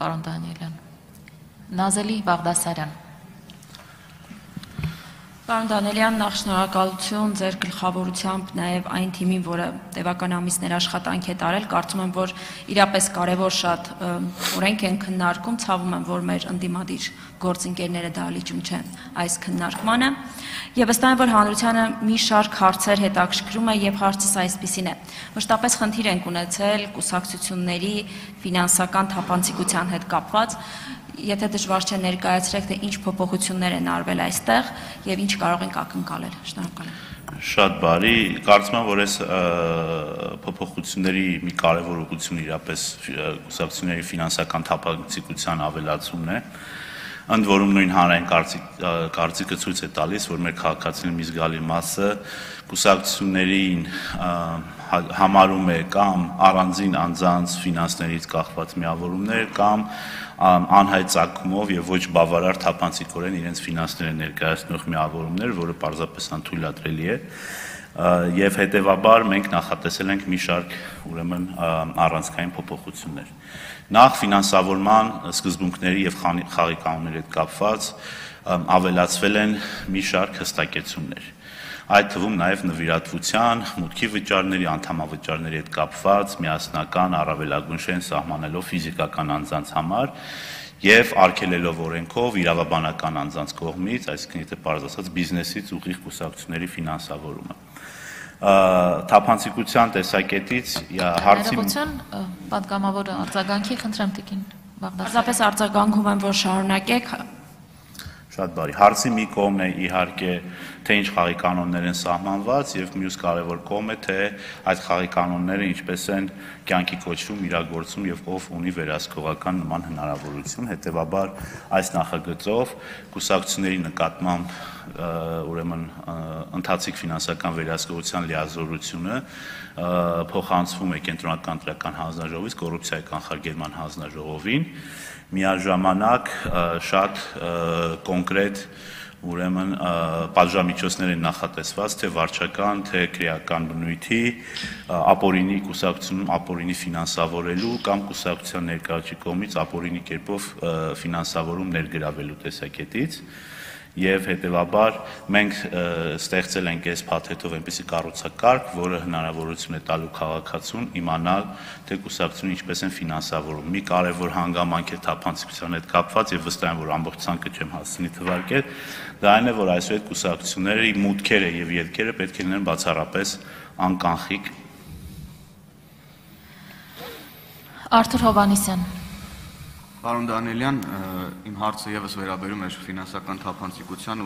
պարոն Դանիելյան։ Նազելի Բաղդասարյան։ Պարոն Դանելյան, նախ շնորհակալություն ձեր գլխավորությամբ նաև այն թիմին, որը տևական ամիսներ աշխատանք է տարել, կարծում եմ, որ իրապես կարևոր շատ օրենք են քննարկում, ցավում եմ, որ մեր ընդդիմադիր գործընկերները դա լիճում չեն այս քննարկմանը։ Եվ վստահ եմ, որ հանրությանը մի շարք հարցեր հետաքրքրում է եւ հարցս այսպեսին է։ Մշտապես խնդիր ենք ունեցել կուսակցությունների ֆինանսական թափանցիկության հետ կապված եթե դժվար չէ ներկայացրեք, թե ինչ փոփոխություններ են արվել այստեղ եւ ինչ կարող ենք ակնկալել։ Շնորհակալ եմ։ Շատ բարի, կարծում եմ, որ այս փոփոխությունների մի կարևոր ուղղություն իրապես կուսակցությունների ֆինանսական թափանցիկության ավելացումն է ընդ որում նույն հանրային կարծիք կարծիքը ցույց է տալիս, որ մեր քաղաքացիների մի զգալի մասը կուսակցություններին համարում է կամ առանձին անձանց ֆինանսներից կախված միավորումներ կամ անհայտ ցակումով եւ ոչ բավարար թափանցիկորեն իրենց ֆինանսները ներկայացնող միավորումներ, որը պարզապես անթույլատրելի է եւ հետեւաբար մենք նախատեսել ենք մի շարք ուրեմն առանցքային փոփոխություններ։ Նախ ֆինանսավորման սկզբունքների եւ խաղի կանոնների հետ կապված ավելացվել են մի շարք հստակեցումներ այդ թվում նաև նվիրատվության, մուտքի վճարների, անդամավճարների հետ կապված միասնական առավելագույն շեն սահմանելով ֆիզիկական անձանց համար եւ արգելելով օրենքով իրավաբանական անձանց կողմից, այսինքն եթե բարձ ասած բիզնեսից ուղիղ կուսակցությունների ֆինանսավորումը թափանցիկության տեսակետից հարցի պատգամավորը արձագանքի խնդրեմ տիկին Բաղդասարյան։ Պարզապես արձագանքում եմ, որ շարունակեք Շատ բարի։ Հարցի մի կողմն է իհարկե թե ինչ խաղի կանոններ են սահմանված եւ մյուս կարևոր կողմը թե այդ խաղի կանոնները ինչպես են կյանքի կոչվում, իրագործում եւ ով ունի վերահսկողական նման հնարավորություն։ Հետևաբար այս նախագծով կուսակցությունների նկատմամբ ուրեմն ընթացիկ ֆինանսական վերահսկողության լիազորությունը փոխանցվում է կենտրոնական տրական հանձնաժողովից կոռուպցիայի կանխարգելման հանձնաժողովին միաժամանակ շատ կոնկրետ ուրեմն պատժամիջոցներ են նախատեսված թե վարչական, թե քրեական բնույթի ապորինի կուսակցությունում ապորինի ֆինանսավորելու կամ կուսակցության ներկայացի կողմից ապորինի կերպով ֆինանսավորում ներգրավելու տեսակետից եւ հետեւաբար մենք ստեղծել ենք այս փաթեթով այնպիսի կառուցակարգ, որը հնարավորություն է տալու քաղաքացուն իմանալ, թե կուսակցությունը ինչպես են ֆինանսավորում։ Մի կարևոր հանգամանք է թափանցիկության հետ կապված եւ վստահ եմ, որ ամբողջ ցանկը չեմ հասցնի թվարկել, դա այն է, որ այսօր այդ կուսակցությունների մուտքերը եւ ելքերը պետք է լինեն բացառապես անկանխիկ։ Արթուր Հովանիսյան Պարոն Դանիելյան, իմ հարցը եւս վերաբերում է ֆինանսական թափանցիկությանը,